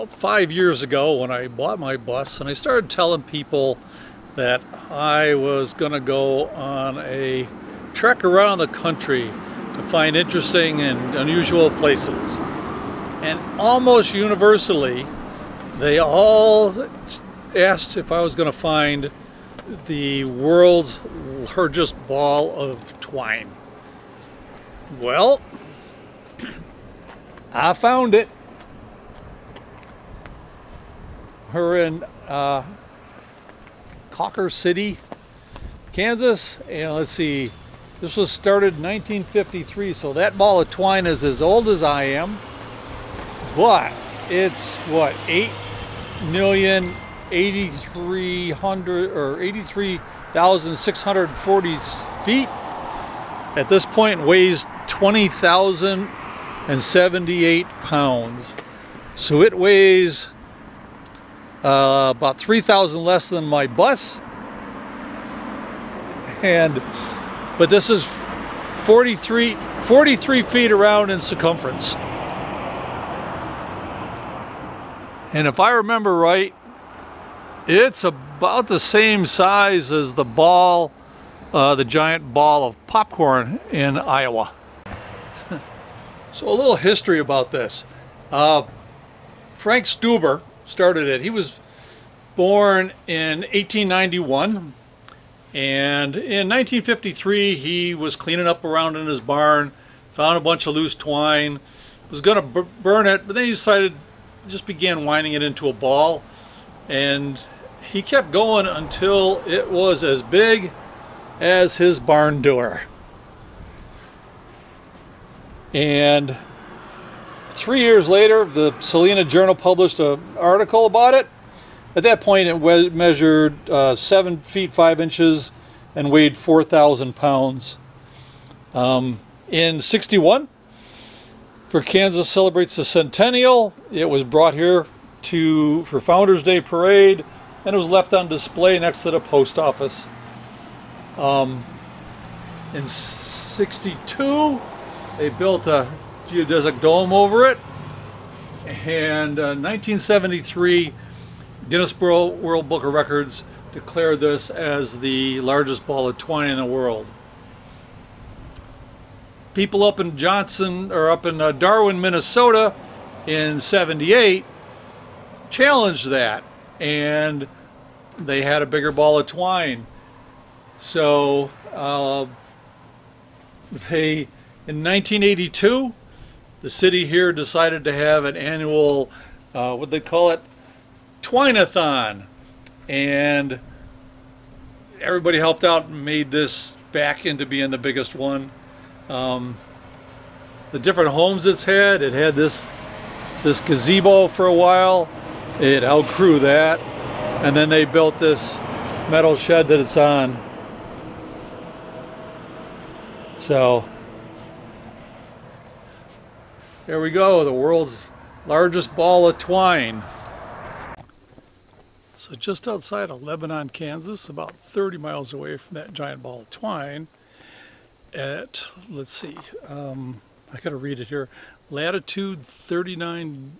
about five years ago when I bought my bus and I started telling people that I was going to go on a trek around the country to find interesting and unusual places. And almost universally, they all asked if I was going to find the world's largest ball of twine. Well, I found it. We're in uh, Cawker City, Kansas, and let's see, this was started in 1953, so that ball of twine is as old as I am, but it's what, 8 million 8,300 or 83,640 feet. At this point weighs 20,078 pounds. So it weighs uh, about 3,000 less than my bus. And, but this is 43, 43 feet around in circumference. And if I remember right, it's about the same size as the ball, uh, the giant ball of popcorn in Iowa. so a little history about this. Uh, Frank Stoeber started it. He was born in 1891 and in 1953 he was cleaning up around in his barn, found a bunch of loose twine, was going to burn it, but then he decided, just began winding it into a ball and he kept going until it was as big as his barn door. And three years later, the Salina Journal published an article about it. At that point, it measured uh, 7 feet 5 inches and weighed 4,000 pounds. Um, in 61, for Kansas celebrates the centennial, it was brought here to for Founders Day parade and it was left on display next to the post office. Um, in 62, they built a geodesic dome over it. And uh, 1973, Guinness World Book of Records declared this as the largest ball of twine in the world. People up in Johnson, or up in uh, Darwin, Minnesota in 78 challenged that and they had a bigger ball of twine. So uh, they, in 1982, the city here decided to have an annual, uh, what they call it, Twineathon. And everybody helped out and made this back into being the biggest one. Um, the different homes it's had, it had this this gazebo for a while. It outgrew that. And then they built this metal shed that it's on. So there we go, the world's largest ball of twine. So just outside of Lebanon, Kansas, about 30 miles away from that giant ball of twine, at, let's see, um, I gotta read it here, latitude 39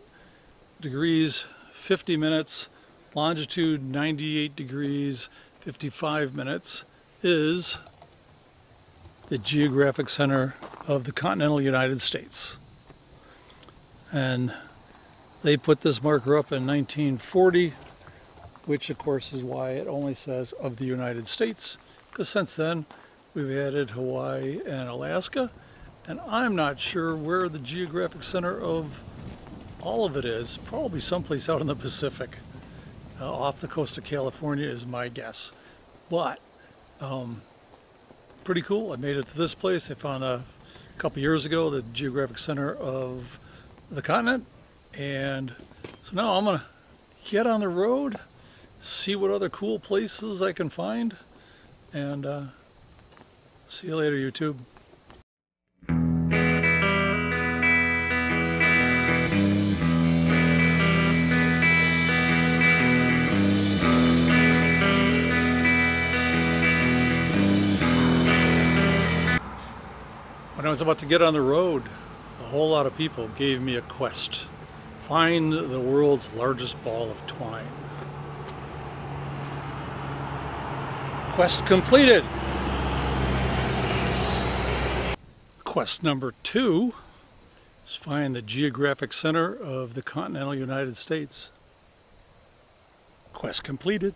degrees 50 minutes, longitude 98 degrees 55 minutes, is the geographic center of the continental United States. And they put this marker up in 1940, which of course is why it only says of the United States, because since then we've added Hawaii and Alaska, and I'm not sure where the geographic center of all of it is probably someplace out in the Pacific, uh, off the coast of California is my guess. But um, pretty cool. I made it to this place. I found a couple years ago the geographic center of the continent, and so now I'm gonna get on the road, see what other cool places I can find, and uh, see you later, YouTube. When I was about to get on the road, a whole lot of people gave me a quest Find the world's largest ball of twine. Quest completed. Quest number two is find the geographic center of the continental United States. Quest completed.